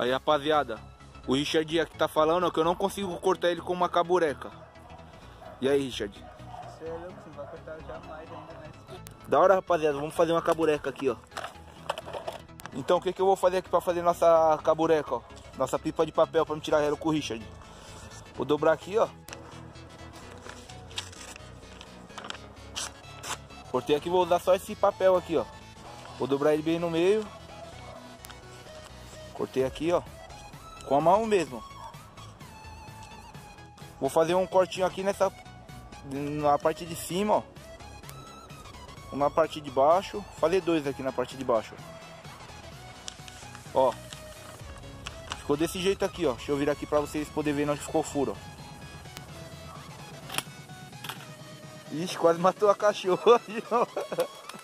Aí, rapaziada, o Richard aqui tá falando que eu não consigo cortar ele com uma cabureca. E aí, Richard? Você é louco, você não vai cortar jamais ainda, né? Da hora, rapaziada, vamos fazer uma cabureca aqui, ó. Então, o que, que eu vou fazer aqui pra fazer nossa cabureca, ó? Nossa pipa de papel pra me tirar ela com o Richard. Vou dobrar aqui, ó. Cortei aqui, vou usar só esse papel aqui, ó. Vou dobrar ele bem no meio. Cortei aqui, ó. Com a mão mesmo. Vou fazer um cortinho aqui nessa... Na parte de cima, ó. Na parte de baixo. Fazer dois aqui na parte de baixo. Ó. Ficou desse jeito aqui, ó. Deixa eu virar aqui pra vocês poderem ver onde ficou o furo, ó. Ixi, quase matou a cachorra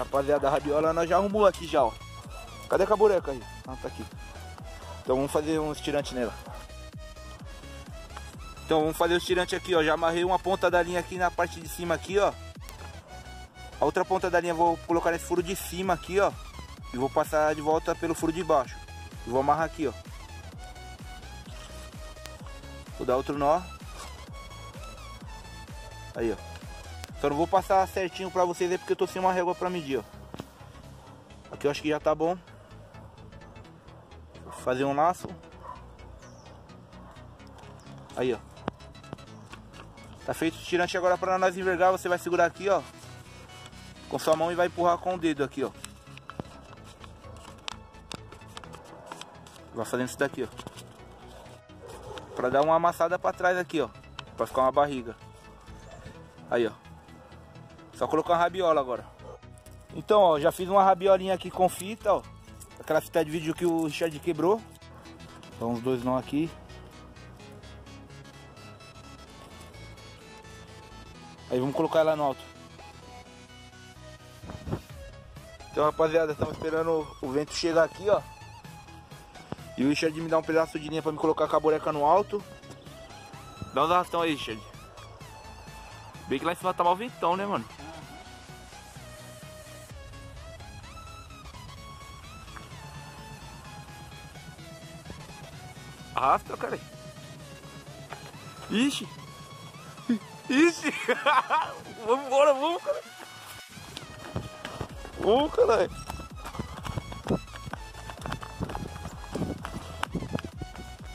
Rapaziada, a rabiola nós já arrumou aqui já, ó. Cadê a cabureca aí? Ah, tá aqui. Então vamos fazer um estirante nela. Então vamos fazer o estirante aqui, ó. Já amarrei uma ponta da linha aqui na parte de cima aqui, ó. A outra ponta da linha vou colocar nesse furo de cima aqui, ó. E vou passar de volta pelo furo de baixo. E vou amarrar aqui, ó. Vou dar outro nó. Aí, ó. Só não vou passar certinho pra vocês aí porque eu tô sem uma régua pra medir, ó. Aqui eu acho que já tá bom. Vou fazer um laço. Aí, ó. Tá feito o tirante agora pra nós envergar. Você vai segurar aqui, ó. Com sua mão e vai empurrar com o dedo aqui, ó. Vai fazendo isso daqui, ó. Pra dar uma amassada pra trás aqui, ó. Pra ficar uma barriga. Aí, ó. Só colocar uma rabiola agora. Então, ó, já fiz uma rabiolinha aqui com fita, ó. Aquela fita de vídeo que o Richard quebrou. Então, os dois não aqui. Aí vamos colocar ela no alto. Então, rapaziada, estamos esperando o vento chegar aqui, ó. E o Richard me dá um pedaço de linha pra me colocar a caboreca no alto. Dá uns arrastão aí, Richard. Bem que lá em cima tá mal ventão, né, mano? Arrasta, cara. Ixi. Ixi. vamos embora, vamos, cara. Vamos.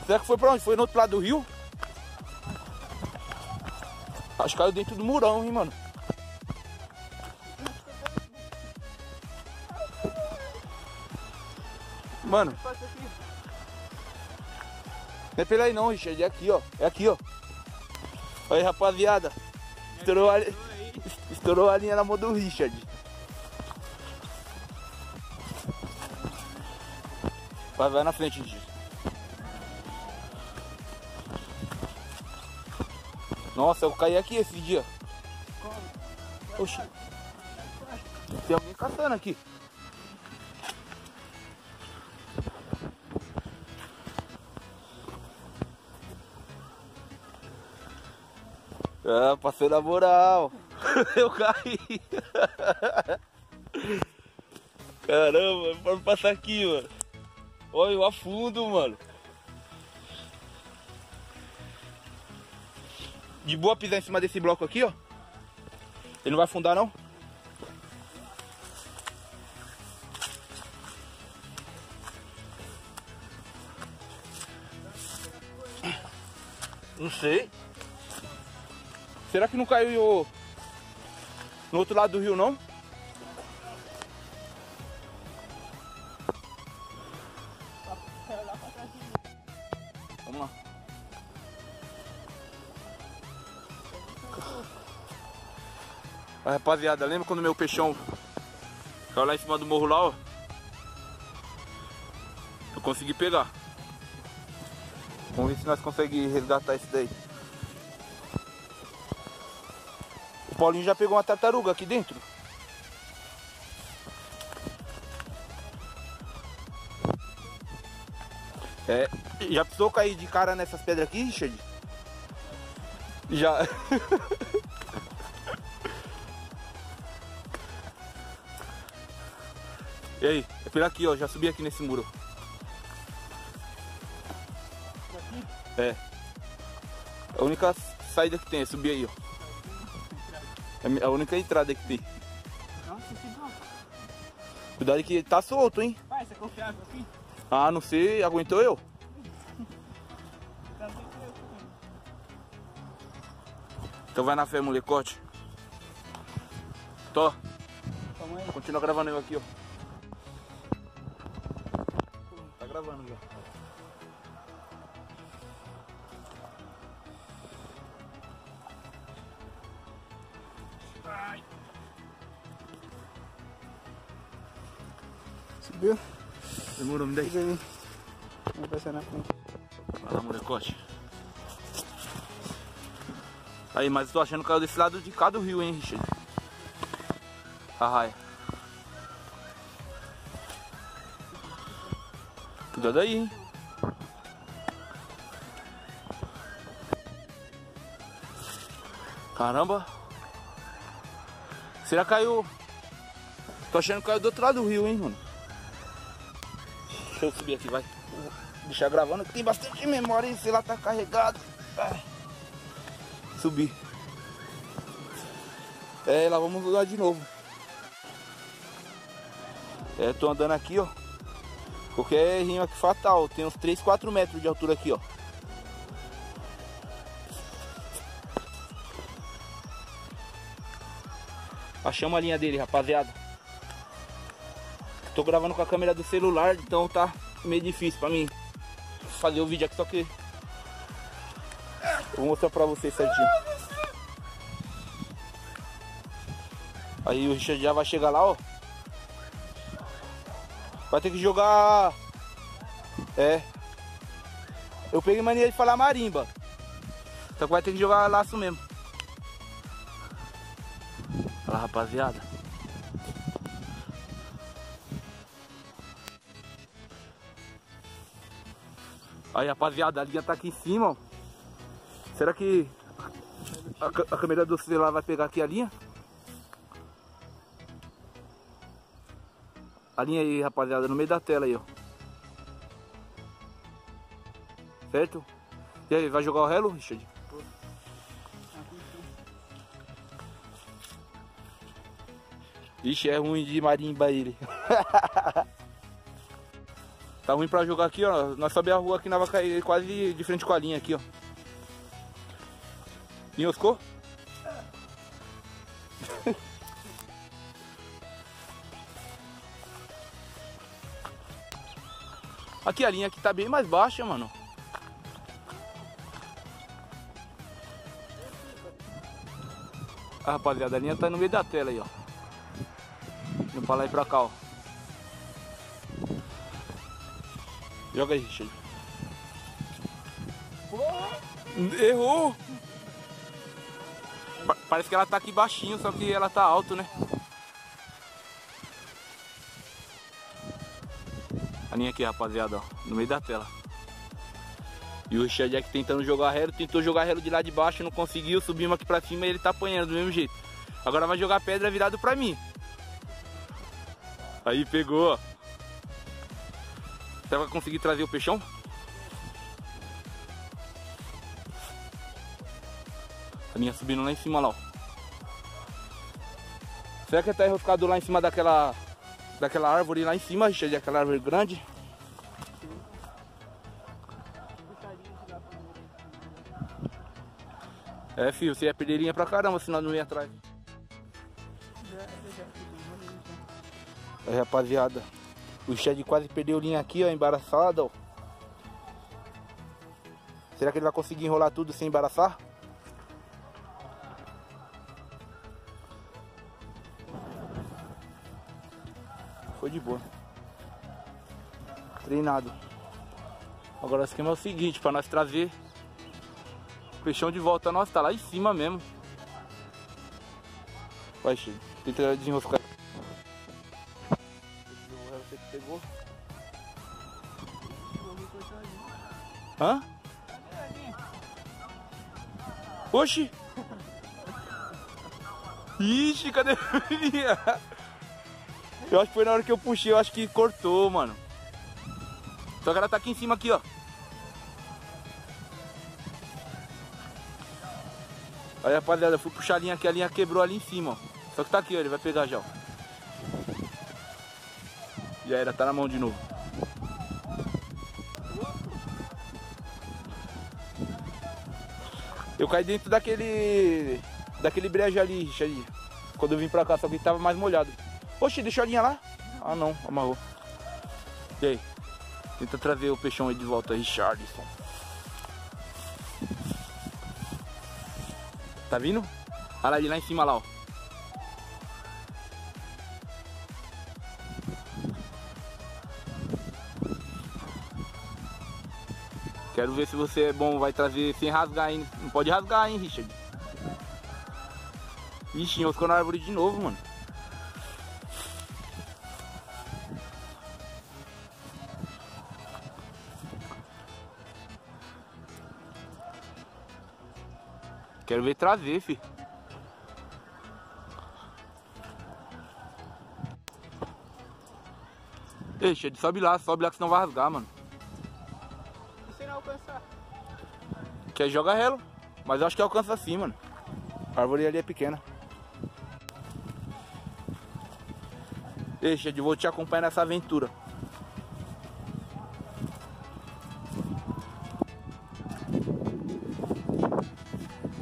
Será que foi pra onde? Foi no outro lado do rio? Acho que caiu dentro do murão, hein, mano. Mano. Não é pela aí não, Richard. É aqui, ó. É aqui, ó. Aí, rapaziada. Estourou a, estourou a linha na mão do Richard. Vai, vai na frente, Richard. Nossa, eu caí aqui esse dia. Oxi. Tem alguém caçando aqui. Ah, passei na moral. eu caí. Caramba, pode passar aqui, mano. Olha, eu afundo, mano. De boa pisar em cima desse bloco aqui, ó. Ele não vai afundar, não? Não sei. Será que não caiu no outro lado do rio, não? Vamos lá. Ah, rapaziada, lembra quando meu peixão caiu lá em cima do morro lá, ó? Eu consegui pegar. Vamos ver se nós conseguimos resgatar esse daí. Paulinho já pegou uma tartaruga aqui dentro. É, já precisou cair de cara nessas pedras aqui, Richard? Já. E aí? É por aqui, ó. Já subi aqui nesse muro. É. A única saída que tem é subir aí, ó. É a única entrada que tem. Nossa, que bom. Cuidado que tá solto, hein? Pai, você é confiável assim? Ah, não sei. Aguentou eu? Então vai na fé, molecote. Tô. Continua gravando eu aqui, ó. Tá gravando já. Aí. Vamos passar na frente. Vai lá, molecote. Aí, mas eu tô achando que caiu desse lado de cá do rio, hein, Richard? A raia. Cuidado aí, hein? Caramba. Será que caiu? Tô achando que caiu do outro lado do rio, hein, mano? Deixa eu subir aqui, vai. Vou deixar gravando que tem bastante memória sei lá tá carregado. Subir. É, lá vamos lá de novo. É, tô andando aqui, ó. Qualquer rima aqui fatal. Tem uns 3, 4 metros de altura aqui, ó. Achamos a linha dele, rapaziada. Tô gravando com a câmera do celular, então tá meio difícil pra mim fazer o vídeo aqui, só que vou mostrar pra vocês certinho. Aí o Richard já vai chegar lá, ó. Vai ter que jogar. É. Eu peguei mania de falar marimba. Só que vai ter que jogar laço mesmo. Lá, rapaziada. Aí, rapaziada, a linha tá aqui em cima, ó. Será que a, a câmera do celular vai pegar aqui a linha? A linha aí, rapaziada, no meio da tela aí, ó. Certo? E aí, vai jogar o relo, Richard? Ixi, é ruim de marimba ele. tá ruim pra jogar aqui, ó. Nós sobe a rua aqui, nós vai cair quase de frente com a linha aqui, ó. Enroscou? Aqui a linha aqui tá bem mais baixa, mano. Ah, rapaziada, a linha tá no meio da tela aí, ó. Pra lá e pra cá, ó. Joga aí, Richard. Errou! Pa- Parece que ela tá aqui baixinho, só que ela tá alto, né? A linha aqui, rapaziada, ó, no meio da tela. E o Richard aqui tentando jogar relo, tentou jogar relo de lá de baixo, não conseguiu, subimos aqui pra cima e ele tá apanhando do mesmo jeito. Agora vai jogar pedra virado pra mim. Aí pegou, ó. Será que vai conseguir trazer o peixão? A linha subindo lá em cima lá, ó. Será que ele tá enroscado lá em cima daquela daquela árvore lá em cima, Richard? Aquela árvore grande? É, filho, você ia perder linha pra caramba se nós não ia atrás. Aí, rapaziada, o Shed quase perdeu linha aqui, ó, embaraçado. Será que ele vai conseguir enrolar tudo sem embaraçar? Foi de boa. Treinado. Agora o esquema é o seguinte, para nós trazer o peixão de volta, nossa, tá lá em cima mesmo. Vai, Chico. Tenta desenroscar. Hã? Oxi! Ixi, cadê a minha? Eu acho que foi na hora que eu puxei, eu acho que cortou, mano. Só que ela tá aqui em cima aqui, ó. Aí, rapaziada, eu fui puxar a linha aqui, a linha quebrou ali em cima, ó. Só que tá aqui, ó, ele vai pegar já, ó. Já era, tá na mão de novo. Eu caí dentro daquele. daquele brejo ali, Richard. Quando eu vim pra cá, só que tava mais molhado. Oxe, deixou a linha lá? Ah não, amarrou. E aí? Tenta trazer o peixão aí de volta, Richardson. Tá vindo? Olha ali lá em cima lá, ó. Quero ver se você é bom, vai trazer sem rasgar, hein? Não pode rasgar, hein, Richard? Ixi, ficou na árvore de novo, mano. Quero ver trazer, fi. Ei, Richard, sobe lá, sobe lá que senão vai rasgar, mano. Alcançar? Quer joga relo. Mas eu acho que alcança assim, mano. A árvore ali é pequena. Deixa, eu vou te acompanhar nessa aventura.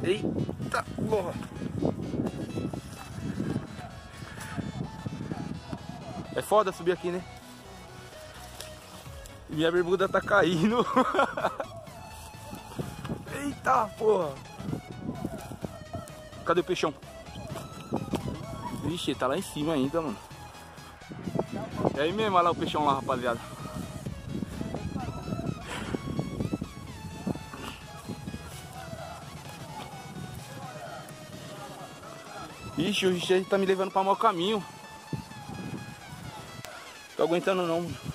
Eita porra! É foda subir aqui, né? Minha bermuda tá caindo. Eita porra! Cadê o peixão? Vixe, tá lá em cima ainda, mano. É aí mesmo, olha lá o peixão lá, rapaziada. Ixi, o Richard tá me levando pra mau caminho. Tô aguentando não. mano.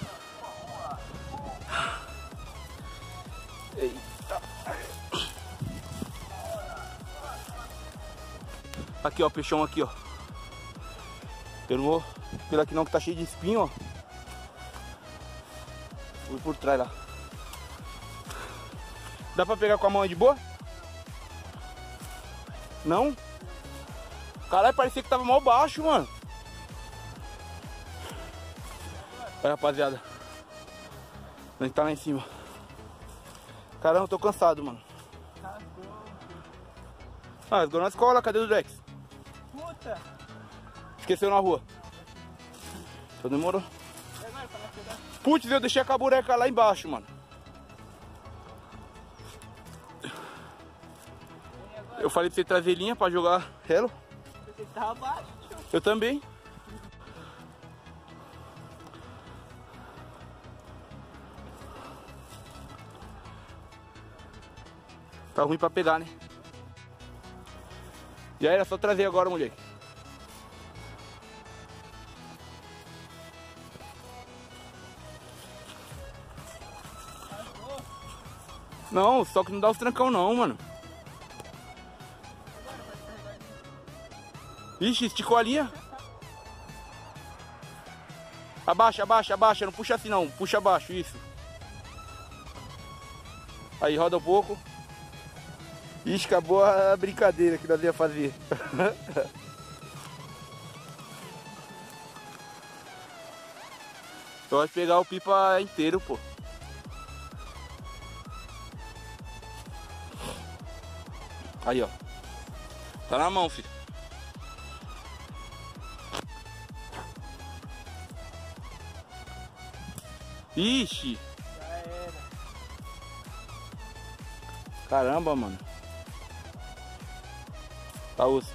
Aqui, ó, o peixão aqui, ó. Vou pelo aqui não que tá cheio de espinho, ó. Fui por trás lá. Dá pra pegar com a mão de boa? Não? Caralho, parecia que tava mal baixo, mano. Olha, rapaziada. A gente tá lá em cima. Caramba, eu tô cansado, mano. Ah, rasgou na escola, cadê o Dex? Esqueceu na rua. Então demorou. Putz, eu deixei a cabureca lá embaixo, mano. Eu falei pra você trazer linha pra jogar relo. Você tava baixo, tio. Eu também. Tá ruim pra pegar, né? Já era só trazer agora, moleque. Não, só que não dá os trancão não, mano. Ixi, esticou a linha. Abaixa, abaixa, abaixa. Não puxa assim não. Puxa abaixo, isso. Aí, roda um pouco. Ixi, acabou a brincadeira que nós ia fazer. Eu gosto de pegar o pipa inteiro, pô. Aí, ó. Tá na mão, filho. Ixi. Caramba, mano. Tá osso.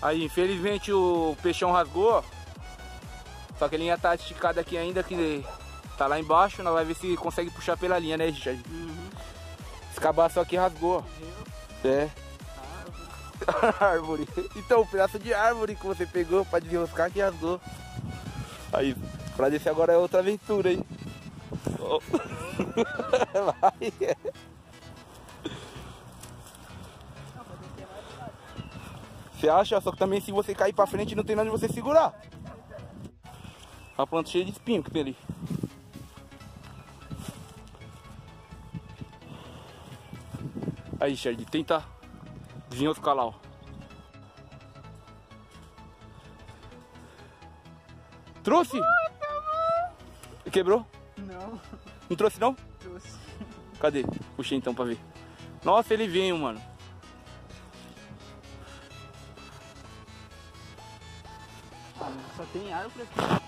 Aí, infelizmente o peixão rasgou. Só que a linha tá esticada aqui ainda, que tá lá embaixo. Nós vai ver se consegue puxar pela linha, né, Richard? Uhum. Cabaço aqui rasgou. É. Árvore. Então, o pedaço de árvore que você pegou pra desenroscar que rasgou. Aí, pra descer agora é outra aventura, hein? Ó. Vai. Você acha? Só que também se você cair pra frente não tem nada de você segurar. A planta cheia de espinho que tem ali. Aí, Shed, tenta vir outro calar, ó. Trouxe? Quebrou? Não, Não trouxe não? trouxe. Cadê? Puxei então pra ver. Nossa, ele veio, mano. Só tem árvore aqui.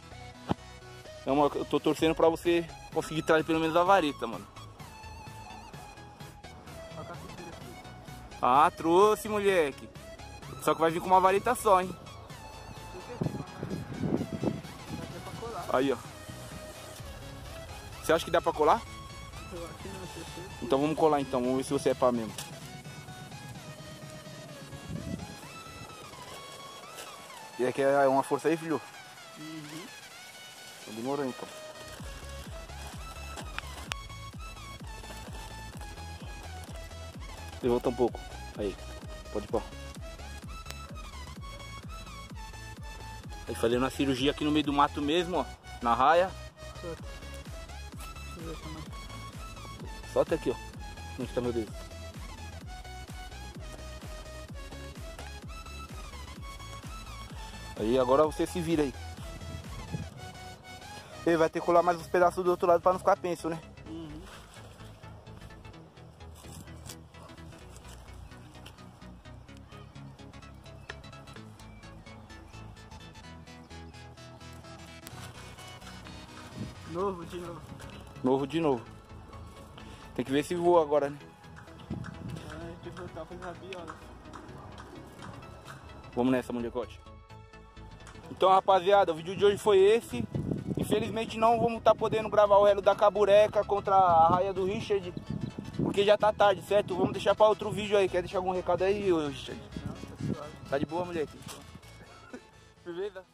Uma- eu tô torcendo pra você conseguir trazer pelo menos a vareta, mano. Ah, trouxe, moleque. Só que vai vir com uma vareta só, hein? Aí, ó. Você acha que dá pra colar? Eu acho que não, se eu sei. Então vamos colar então, vamos ver se você é pá mesmo. E aqui é uma força aí, filho? Uhum. Demorou então. Levanta um pouco. Aí, pode pôr. Aí fazendo a cirurgia aqui no meio do mato mesmo, ó. Na raia. Solta. Solta aqui, ó. Onde tá meu dedo? Aí agora você se vira aí. Ele vai ter que colar mais uns pedaços do outro lado pra não ficar penso, né? Novo de novo. Novo de novo. Tem que ver se voa agora, né? Ah, tem que voltar. Vamos nessa, molecote. Então, rapaziada, o vídeo de hoje foi esse. Infelizmente não vamos estar podendo gravar o elo da Cabureca contra a raia do Richard. Porque já tá tarde, certo? Vamos deixar para outro vídeo aí. Quer deixar algum recado aí, Richard? Não, tá suave. Tá de boa, moleque? Beleza?